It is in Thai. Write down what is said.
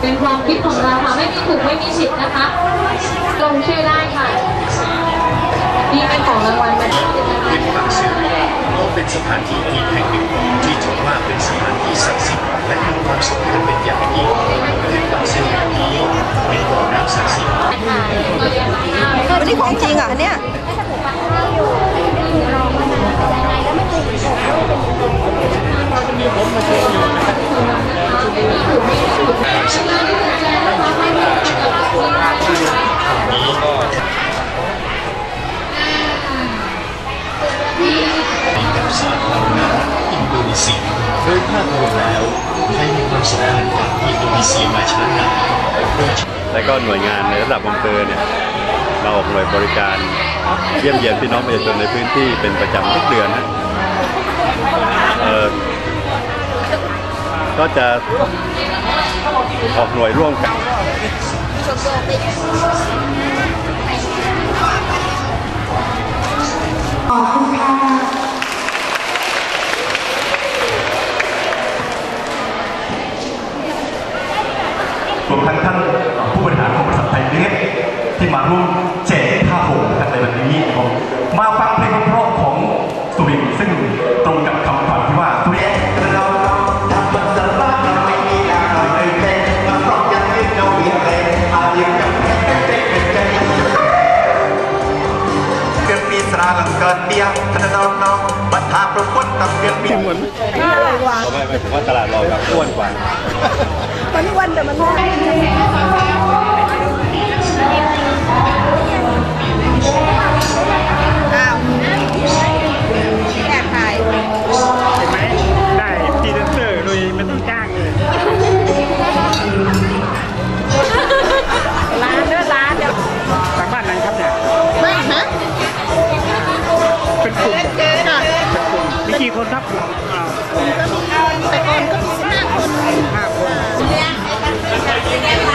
เป็นความคิดของเราค่ะไม่มีถูกไม่มีผิดนะคะลงชื่อได้ค่ะนี่เป็นของรางวัลมาที่นะคะเป็นปากเสือก็เป็นสถานที่ที่แห่งหนึ่งที่ถือว่าเป็นสถานที่ศักดิ์สิทธิ์และมีความสำคัญเป็นอย่างยิ่งเป็นปากเสือแห่งนี้เป็นบ่อน้ำศักดิ์สิทธิ์วันนี้ของจริงอะเนี่ย สาธารณะอินโดนีเซียโดยภาพรวมแล้วไทยมีความสัมพันธ์กับอินโดนีเซียมาช้านานและก็หน่วยงานในระดับอำเภอเนี่ยมาออกหน่วยบริการเยี่ยมเยียนพี่น้องประชาชนในพื้นที่เป็นประจำทุกเดือนนะก็จะออกหน่วยร่วมกัน รวมทั้งท่านผู้บริหารของบริษัทไทยเล็กที่มาร่วมแจกผ้าห่มกันในวันนี้ผมมาฟังเพลงเพราะๆของสุรินซึ่งตรงกับคำขวัญที่ว่าสุรินเราทำมันจะรักไม่มีอะไรเลยมาเพราะยังไม่เราเบียร์เลยอาเดียกับแค่เด็กเป็นใจเกิดปีสราลังเกิดเบียร์พนันน้องบัตรทาประพนตับเกิดปีเหมือนไม่ไม่ผมว่าตลาดเราแบบอ้วนกว่า มันอ้วันแต่มันไม่อ้าวแอบถ่ายเห็นไหมได้พรีเซนเตอร์โดยไม่ต้องจ้างเลยร้านด้วยร้านเดี๋ยวจากบ้านไหนครับเนี่ยไม่ฮะเป็นกลุ่มเจอหน่อยมีกี่คนครับอ้าวก็มี Thank you.